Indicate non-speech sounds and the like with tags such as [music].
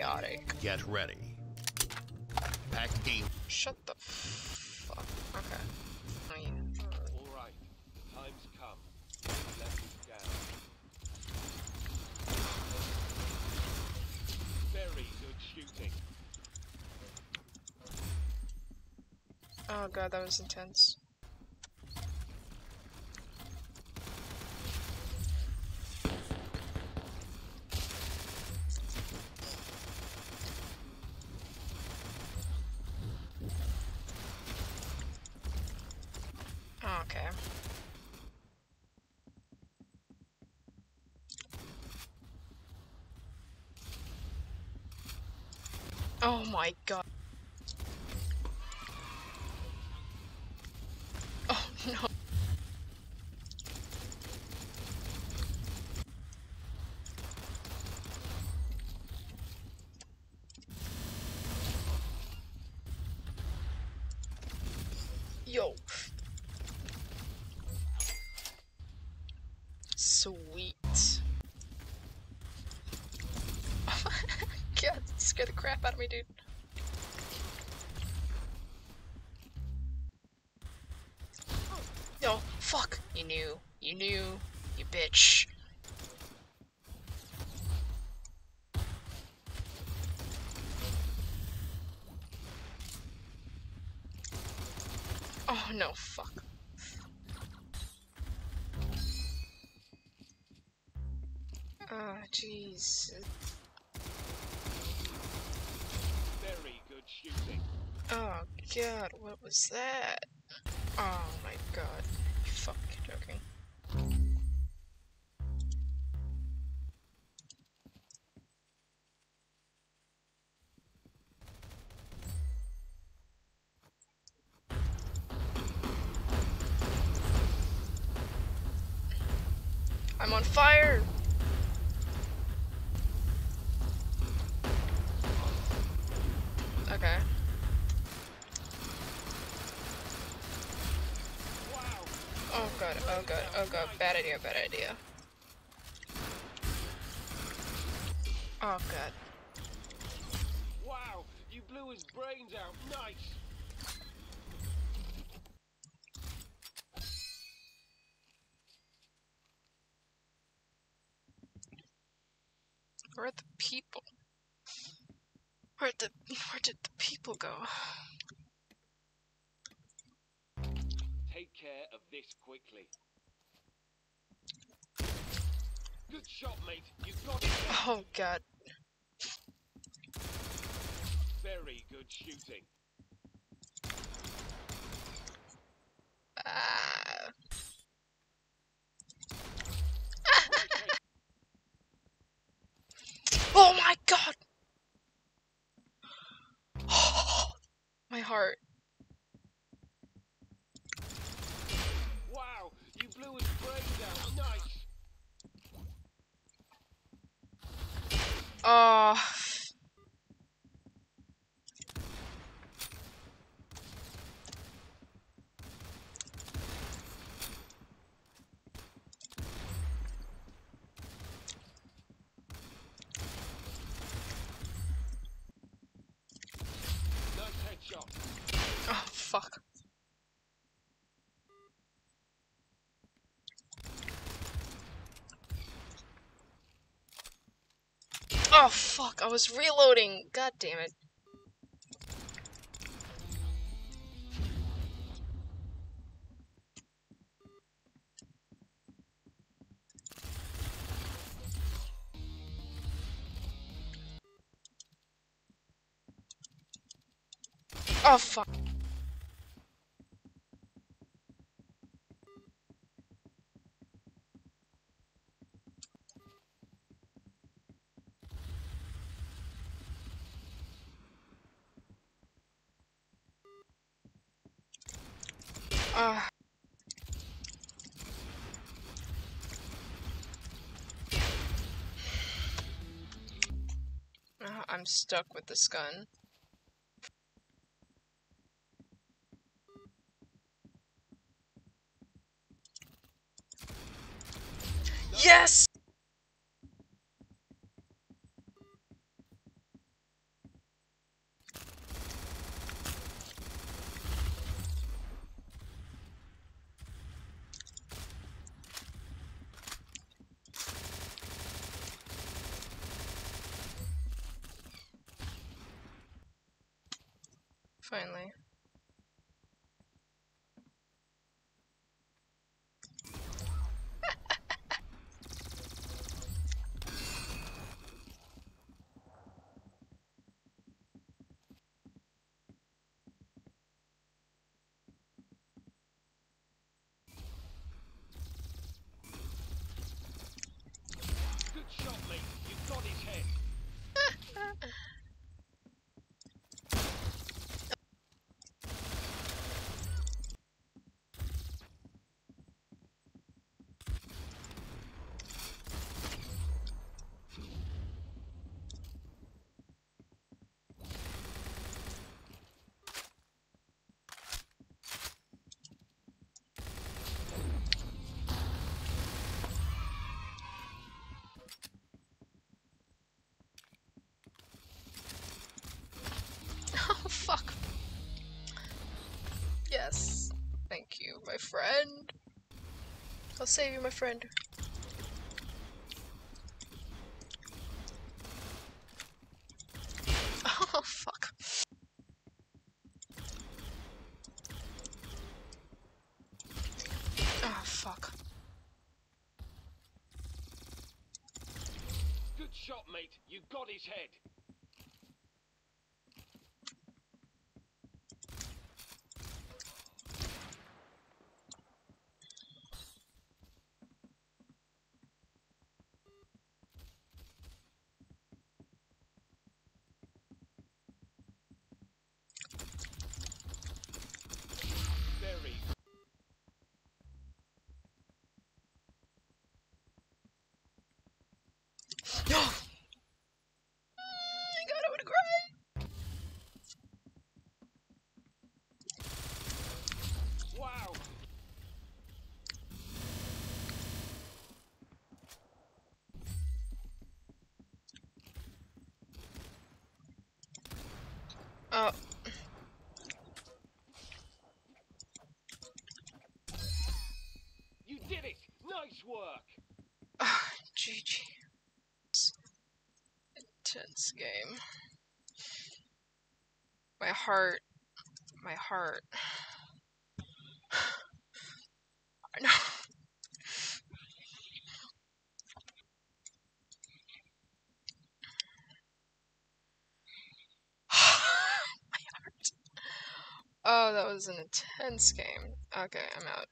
chaotic. Get ready. Pack D. Shut the fuck. Okay. I All right, time's come. Let me down. Very good shooting. oh god, that was intense. Okay. Oh my god. Oh no. Yo. Sweet. God, scared the crap out of me, dude. Yo, fuck. You knew. You knew. You bitch. Oh no, fuck. Ah, jeez. Very good shooting. Oh god, what was that? Oh my god. Fucking joking. I'm on fire! Okay. Wow. Oh god, oh god, oh god, bad idea, bad idea. Oh god. Wow. You blew his brains out. Nice. Where are the people? Where the where did the people go? Take care of this quickly. Good shot, mate. You got it. Oh god. Very good shooting. Ah. [laughs] Oh my god! [gasps] my heart. Wow. You blew his brains out. Nice. Oh. Nice headshot. Oh fuck. Oh fuck, I was reloading. God damn it. Oh fuck. Ah. Uh, I'm stuck with this gun. Yes! Finally. Good shot, mate. You got his head. Oh, fuck. Yes. Thank you, my friend. I'll save you, my friend. [laughs] Oh, fuck. Oh, fuck. Good shot, mate. You got his head. Very No! I God, I wanna cry! wow. Oh, You did it. Nice work. GG. Intense game. My heart. My heart. [sighs] I know. [sighs] my heart. Oh, that was an intense game. Okay, I'm out.